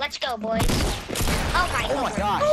Let's go, boys. Oh my Oh my god.